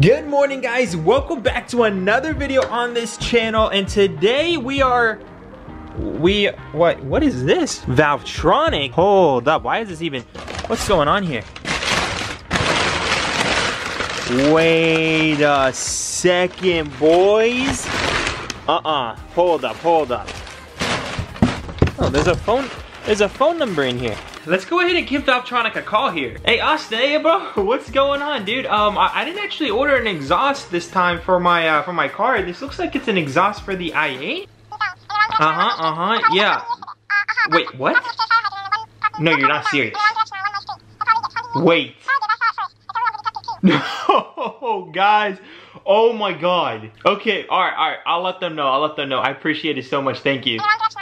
Good morning guys, welcome back to another video on this channel and today we are we what what is this? Valvetronic hold up why is this even what's going on here? Wait a second boys. Uh-uh hold up hold up. Oh there's a phone there's a phone number in here let's go ahead and give Valvetronic a call here. Hey, Austin, bro, what's going on, dude? Um, I, I, didn't actually order an exhaust this time for my uh, for my car. This looks like it's an exhaust for the i8. Uh-huh, uh-huh, yeah. Wait, what? No, you're not serious. Wait. No, guys. Oh my god. Okay, alright, alright. I'll let them know. I'll let them know. I appreciate it so much. Thank you.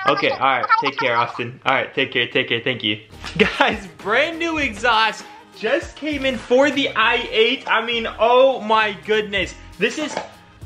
Okay, alright. Take care, Austin. Alright, take care, take care. Thank you. Guys, brand new exhaust just came in for the i8. I mean, oh my goodness. This is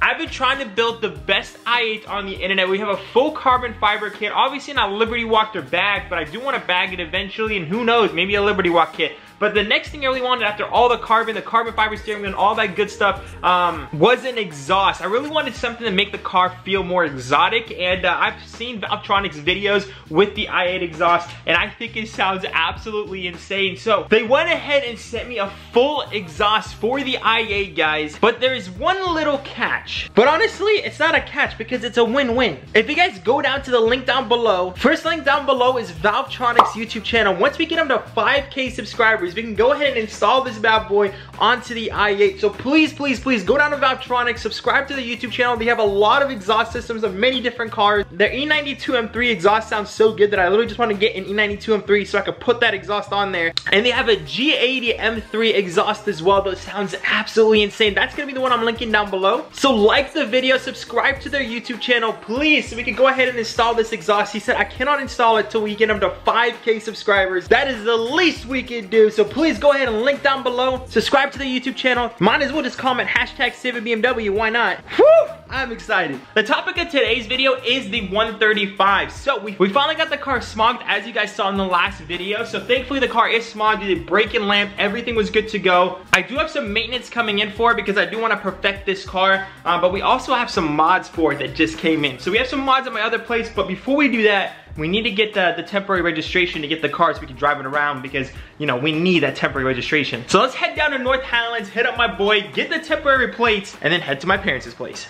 I've been trying to build the best i8 on the internet. We have a full carbon fiber kit. Obviously not Liberty Walk or bag, but I do want to bag it eventually, and who knows, maybe a Liberty Walk kit. But the next thing I really wanted after all the carbon, the carbon fiber steering wheel, and all that good stuff um, was an exhaust. I really wanted something to make the car feel more exotic. And uh, I've seen Valvetronic's videos with the i8 exhaust, and I think it sounds absolutely insane. So they went ahead and sent me a full exhaust for the i8, guys. But there is one little catch. But honestly, it's not a catch because it's a win-win. If you guys go down to the link down below, first link down below is Valvetronic's YouTube channel. Once we get them to 5K subscribers, we can go ahead and install this bad boy onto the i8. So please, please, please go down to Valvetronic, subscribe to the YouTube channel. They have a lot of exhaust systems of many different cars. Their E92 M3 exhaust sounds so good that I literally just want to get an E92 M3 so I could put that exhaust on there. And they have a G80 M3 exhaust as well that sounds absolutely insane. That's gonna be the one I'm linking down below. So like the video, subscribe to their YouTube channel, please, so we can go ahead and install this exhaust. He said I cannot install it till we get them to 5K subscribers. That is the least we can do. So please go ahead and link down below. Subscribe to the YouTube channel. Might as well just comment hashtag BMW. Why not? Woo! I'm excited. The topic of today's video is the 135. So we, we finally got the car smogged as you guys saw in the last video. So thankfully the car is smogged. The brake and lamp, everything was good to go. I do have some maintenance coming in for it because I do want to perfect this car. Uh, but we also have some mods for it that just came in. So we have some mods at my other place. But before we do that, we need to get the, the temporary registration to get the car so we can drive it around because, you know, we need that temporary registration. So let's head down to North Highlands, hit up my boy, get the temporary plates, and then head to my parents' place.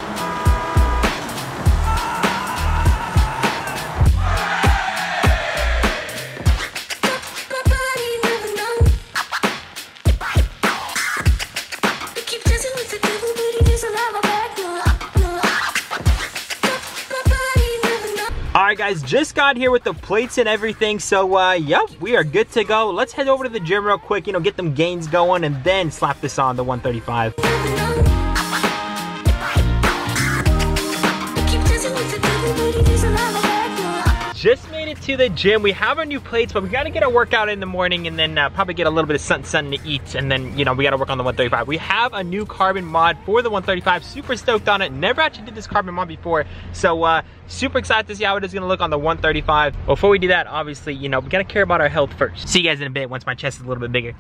Guys, just got here with the plates and everything, so uh, yep, we are good to go. Let's head over to the gym real quick, you know, get them gains going, and then slap this on the 135. Just made it to the gym. We have our new plates, but we gotta get a workout in the morning and then uh, probably get a little bit of something, something to eat. And then, you know, we gotta work on the 135. We have a new carbon mod for the 135. Super stoked on it. Never actually did this carbon mod before. So, uh, super excited to see how it is gonna look on the 135. Before we do that, obviously, you know, we gotta care about our health first. See you guys in a bit once my chest is a little bit bigger.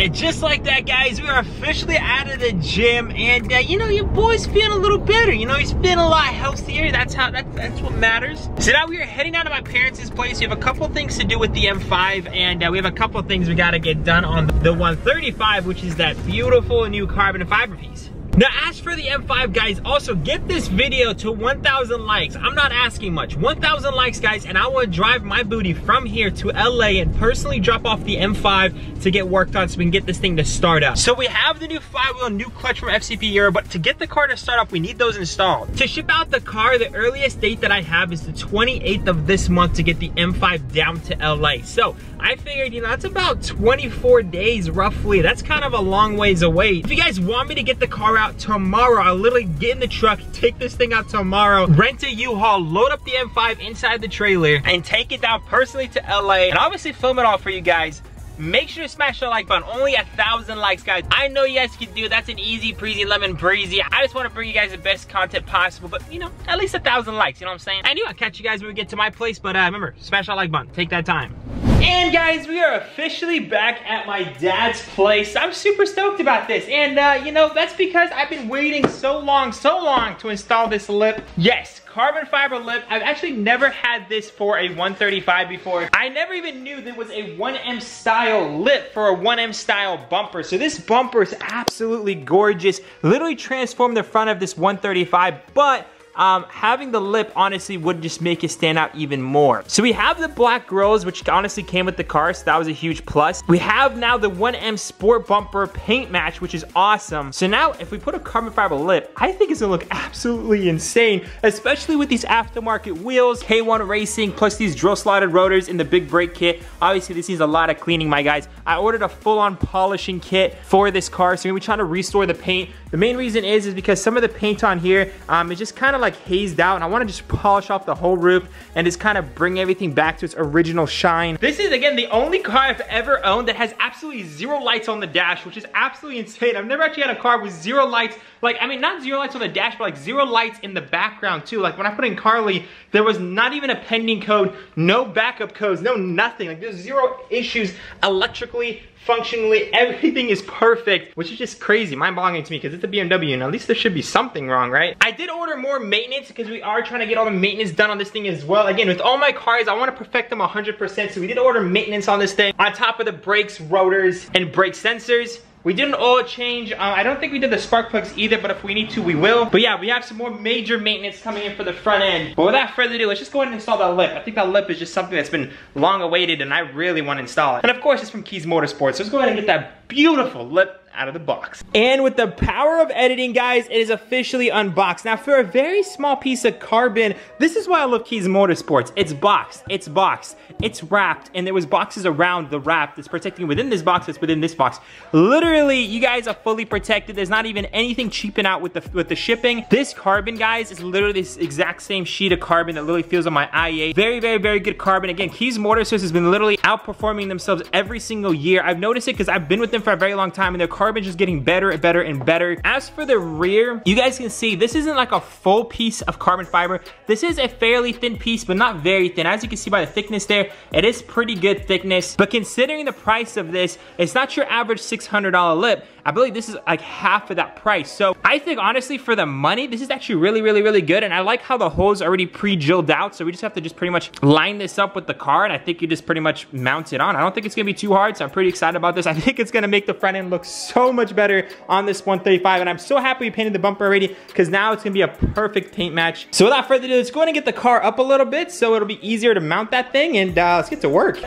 And just like that, guys, we are officially out of the gym. And, uh, you know, your boy's feeling a little better. You know, he's feeling a lot healthier. That's how, that, that's what matters. So now we are heading down to my parents' place. We have a couple things to do with the M5. And uh, we have a couple things we got to get done on the 135, which is that beautiful new carbon fiber piece. Now as for the M5 guys, also get this video to 1,000 likes. I'm not asking much. 1,000 likes guys and I will drive my booty from here to LA and personally drop off the M5 to get worked on so we can get this thing to start up. So we have the new flywheel, new clutch from FCP Euro, but to get the car to start up, we need those installed. To ship out the car, the earliest date that I have is the 28th of this month to get the M5 down to LA. So I figured, you know, that's about 24 days roughly. That's kind of a long ways away. If you guys want me to get the car out tomorrow. I'll literally get in the truck, take this thing out tomorrow, rent a U-Haul, load up the M5 inside the trailer, and take it down personally to LA, and obviously film it all for you guys. Make sure to smash that like button. Only a thousand likes, guys. I know you guys can do it. That's an easy breezy lemon breezy. I just want to bring you guys the best content possible, but you know, at least a thousand likes, you know what I'm saying? I knew I'd catch you guys when we get to my place, but uh, remember, smash that like button. Take that time. And guys, we are officially back at my dad's place. I'm super stoked about this. And uh, you know, that's because I've been waiting so long, so long to install this lip. Yes, carbon fiber lip. I've actually never had this for a 135 before. I never even knew there was a 1M style lip for a 1M style bumper. So this bumper is absolutely gorgeous. Literally transformed the front of this 135, but um, having the lip honestly would just make it stand out even more. So we have the black grills, which honestly came with the car, so that was a huge plus. We have now the 1M Sport Bumper paint match, which is awesome. So now if we put a carbon fiber lip, I think it's gonna look absolutely insane, especially with these aftermarket wheels, K1 Racing, plus these drill slotted rotors in the big brake kit. Obviously this needs a lot of cleaning, my guys. I ordered a full-on polishing kit for this car, so we're gonna be trying to restore the paint. The main reason is, is because some of the paint on here um, is just kind of like hazed out and I want to just polish off the whole roof and just kind of bring everything back to its original shine. This is, again, the only car I've ever owned that has absolutely zero lights on the dash, which is absolutely insane. I've never actually had a car with zero lights. Like, I mean, not zero lights on the dash, but like zero lights in the background too. Like when I put in Carly, there was not even a pending code, no backup codes, no nothing. Like there's zero issues electrically functionally, everything is perfect, which is just crazy, mind-boggling to me because it's a BMW and at least there should be something wrong, right? I did order more maintenance because we are trying to get all the maintenance done on this thing as well. Again, with all my cars, I want to perfect them 100%, so we did order maintenance on this thing. On top of the brakes, rotors, and brake sensors, we did an oil change. Uh, I don't think we did the spark plugs either, but if we need to, we will. But yeah, we have some more major maintenance coming in for the front end. But without further ado, let's just go ahead and install that lip. I think that lip is just something that's been long awaited and I really want to install it. And of course, it's from Kies Motorsports. So let's go ahead and get that beautiful lip out of the box. And with the power of editing, guys, it is officially unboxed. Now, for a very small piece of carbon, this is why I love Kies Motorsports. It's boxed, it's boxed, it's wrapped, and there was boxes around the wrap that's protecting within this box that's within this box. Literally, you guys are fully protected. There's not even anything cheaping out with the with the shipping. This carbon, guys, is literally this exact same sheet of carbon that literally feels on my i8. Very, very, very good carbon. Again, Kies Motorsports has been literally outperforming themselves every single year. I've noticed it because I've been with them for a very long time and their carbon just getting better and better and better. As for the rear, you guys can see this isn't like a full piece of carbon fiber. This is a fairly thin piece, but not very thin. As you can see by the thickness there, it is pretty good thickness. But considering the price of this, it's not your average $600 lip. I believe this is like half of that price. So I think honestly for the money, this is actually really, really, really good. And I like how the hole's already pre-drilled out. So we just have to just pretty much line this up with the car. And I think you just pretty much mount it on. I don't think it's gonna be too hard. So I'm pretty excited about this. I think it's gonna make the front end look so much better on this 135. And I'm so happy we painted the bumper already because now it's gonna be a perfect paint match. So without further ado, let's go and get the car up a little bit so it'll be easier to mount that thing. And uh, let's get to work.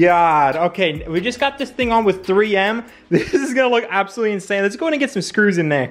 God. Okay, we just got this thing on with 3M. This is gonna look absolutely insane. Let's go ahead and get some screws in there.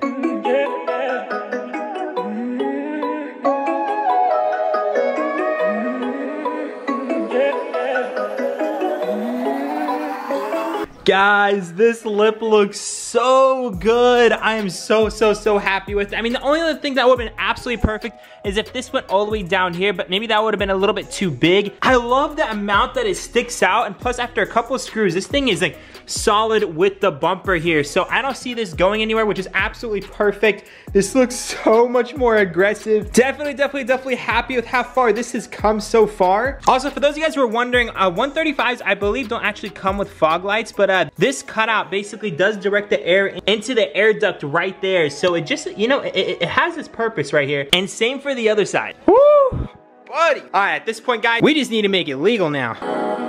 Guys, this lip looks so good. I am so, so, so happy with it. I mean, the only other thing that would have been absolutely perfect is if this went all the way down here, but maybe that would have been a little bit too big. I love the amount that it sticks out, and plus after a couple screws, this thing is like solid with the bumper here. So I don't see this going anywhere, which is absolutely perfect. This looks so much more aggressive. Definitely, definitely, definitely happy with how far this has come so far. Also, for those of you guys who are wondering, uh, 135s, I believe, don't actually come with fog lights, but uh, this cutout basically does direct the air into the air duct right there. So it just, you know, it, it has its purpose right here. And same for the other side. Woo! Buddy. All right, at this point, guys, we just need to make it legal now.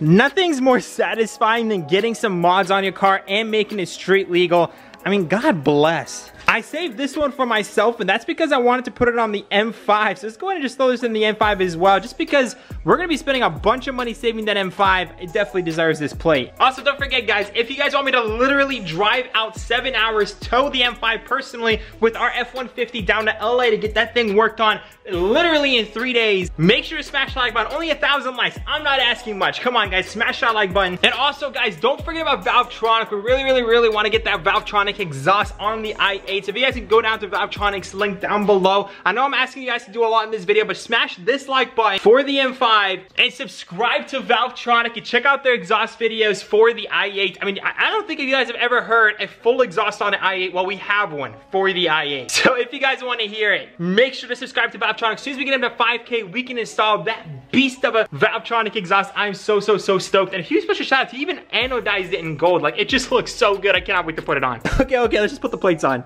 Nothing's more satisfying than getting some mods on your car and making it street legal. I mean, God bless. I saved this one for myself, and that's because I wanted to put it on the M5. So let's go ahead and just throw this in the M5 as well, just because we're gonna be spending a bunch of money saving that M5. It definitely deserves this plate. Also, don't forget, guys, if you guys want me to literally drive out seven hours, tow the M5 personally with our F-150 down to LA to get that thing worked on literally in three days, make sure to smash the like button. Only a thousand likes. I'm not asking much. Come on, guys, smash that like button. And also, guys, don't forget about Valvetronic. We really, really, really want to get that Valvetronic exhaust on the i8. So if you guys can go down to Valvetronic's link down below. I know I'm asking you guys to do a lot in this video, but smash this like button for the M5 and subscribe to Valvetronic and check out their exhaust videos for the i8. I mean, I don't think you guys have ever heard a full exhaust on the i8. Well, we have one for the i8. So if you guys want to hear it, make sure to subscribe to Valvetronic. As soon as we get them to 5K, we can install that beast of a Valvetronic exhaust. I'm so, so, so stoked. And a huge special shout out to even anodized it in gold. Like, it just looks so good. I cannot wait to put it on. okay, okay, let's just put the plates on.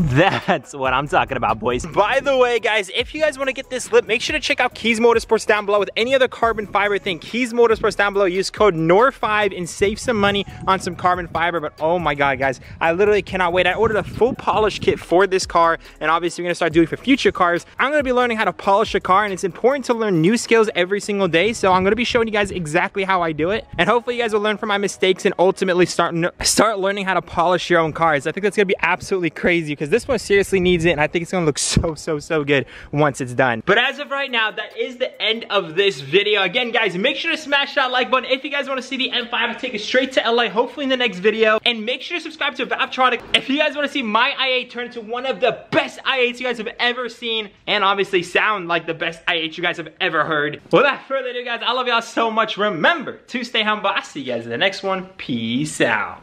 That's what I'm talking about, boys. By the way, guys, if you guys want to get this lip, make sure to check out Kies Motorsports down below with any other carbon fiber thing. Kies Motorsports down below. Use code NOUR5 and save some money on some carbon fiber. But oh my God, guys, I literally cannot wait. I ordered a full polish kit for this car, and obviously we're going to start doing it for future cars. I'm going to be learning how to polish a car, and it's important to learn new skills every single day. So I'm going to be showing you guys exactly how I do it. And hopefully you guys will learn from my mistakes and ultimately start, start learning how to polish your own cars. I think that's to be absolutely crazy because this one seriously needs it and I think it's gonna look so, so, so good once it's done. But as of right now, that is the end of this video. Again, guys, make sure to smash that like button if you guys wanna see the M5 I'll take it straight to LA, hopefully in the next video. And make sure to subscribe to Valvetronic if you guys wanna see my i8 turn into one of the best i8s you guys have ever seen and obviously sound like the best i8 you guys have ever heard. Without further ado, guys, I love y'all so much. Remember to stay humble. I'll see you guys in the next one. Peace out.